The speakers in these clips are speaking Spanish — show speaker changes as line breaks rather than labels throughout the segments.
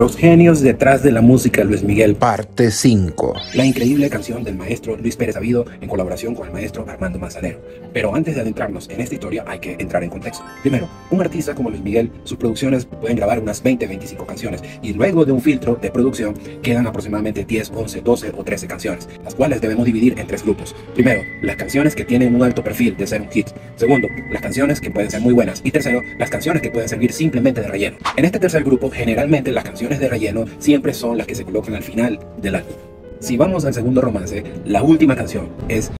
Los genios detrás de la música Luis Miguel.
Parte 5.
La increíble canción del maestro Luis Pérez Avido en colaboración con el maestro Armando Manzanero. Pero antes de adentrarnos en esta historia hay que entrar en contexto. Primero, un artista como Luis Miguel, sus producciones pueden grabar unas 20, 25 canciones y luego de un filtro de producción quedan aproximadamente 10, 11, 12 o 13 canciones, las cuales debemos dividir en tres grupos. Primero, las canciones que tienen un alto perfil de ser un hit. Segundo, las canciones que pueden ser muy buenas. Y tercero, las canciones que pueden servir simplemente de relleno. En este tercer grupo, generalmente las canciones de relleno siempre son las que se colocan al final del álbum. Si vamos al segundo romance, la última canción es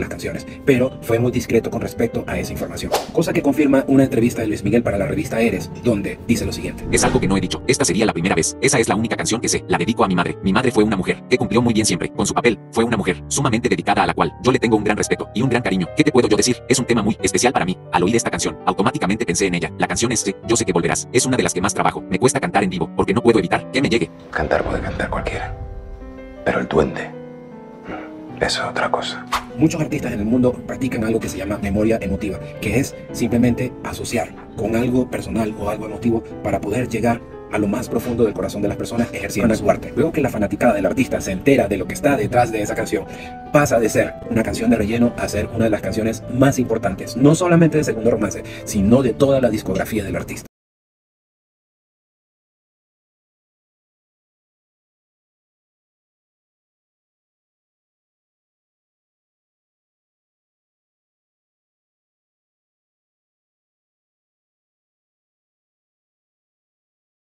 las canciones, pero fue muy discreto con respecto a esa información, cosa que confirma una entrevista de Luis Miguel para la revista Eres, donde dice lo siguiente.
Es algo que no he dicho, esta sería la primera vez, esa es la única canción que sé, la dedico a mi madre, mi madre fue una mujer, que cumplió muy bien siempre, con su papel, fue una mujer, sumamente dedicada a la cual yo le tengo un gran respeto y un gran cariño, ¿qué te puedo yo decir? Es un tema muy especial para mí, al oír esta canción, automáticamente pensé en ella, la canción es Yo sé que volverás, es una de las que más trabajo, me cuesta cantar en vivo, porque no puedo evitar que me llegue.
Cantar puede cantar cualquiera, pero el duende, eso es otra cosa.
Muchos artistas en el mundo practican algo que se llama memoria emotiva, que es simplemente asociar con algo personal o algo emotivo para poder llegar a lo más profundo del corazón de las personas ejerciendo su arte. Luego que la fanaticada del artista se entera de lo que está detrás de esa canción, pasa de ser una canción de relleno a ser una de las canciones más importantes, no solamente de segundo romance, sino de toda la discografía del artista.